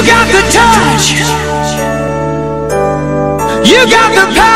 You got the touch. You got the power.